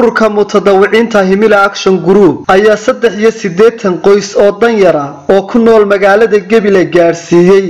ururka mutadawiciinta himila action group ayaa saddex iyo siddeetan qoys oo danyara oo ku nool magaalada gebile gaadhsiiyey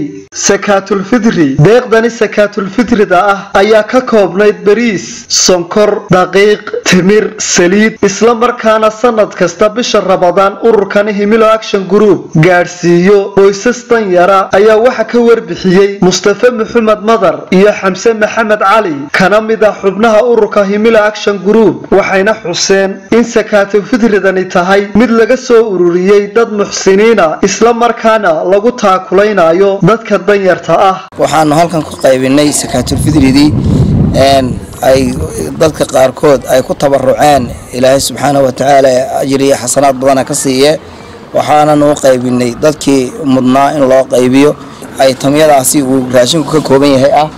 sakaatulfidri deeqdani sakaatulfidrida ah ayaa ka koobnayd bariis sonkor daqiiq timir saliid isla markaana sanad kasta bisha rabadaan ururkani himilo action group. Gaadhsiiyo qoysas danyara ayaa waxa ka warbixiyey mustafe maxamed madar iyo xamse maxamed cali kana mid ah xubnaha ururka himilo action group waxayna xuseen in sakaatulfidridani tahay mid laga soo ururiyey dad muxsiniina. Isla markaana lagu taakulaynayo dadka danyarta ah. Waxaanu halkan ku qaybinay sakaatulfidridii ay dadka qaarkood ay ku tabaruceen ilaahay subxaana wa tacaala ajir iyo xasanaad badana ka siiye waxaananu qaybinay dadkii mudnaa in loo qaybiyo. Ay tamyadaasi uu raashinku ka kooban yahay ah.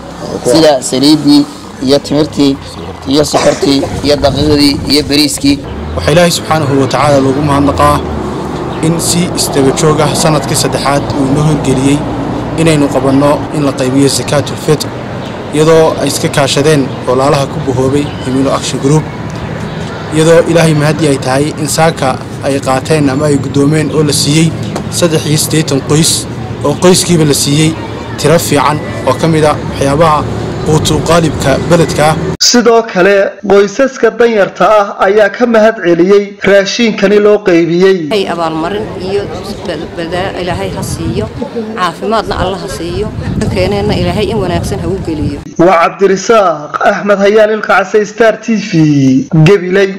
Sida saliiddii iyo timirtii iyo sokortii iyo daqiiqdii iyo bariiskii. Waxaa ilaahay subxaanahu wa tacaala loogu mahadnaqaa in si isdabajoog ah sannadkii saddexaad uu inoo horgeliyey inaynu qabanno in la qaybiyo sakaatulfitr iyadoo ay iska kaashadeen walaalaha ku bahoobay himilo action group. Iyadoo ilaahay mahadii ay tahay in saaka ay qaateen ama ay guddoomeen oo la siiyey saddex iyo siddeetan qoys oo qoyskiiba la siiyey. Tiro fiican oo ka mid a waxyaabaha qaalibka beledkaa sidoo kale qoysaska danyarta ah ayaa ka mahad celiyey raashiinkani loo qaybiyey. Abaalmarin iyo ilaahay ha siiyo caafimaadna alla ha siiyo keeneenna ilaahay in wanaagsan ha u geliyo. Waa cabdirisaaq axmed hayaan ilka case star t v gebiley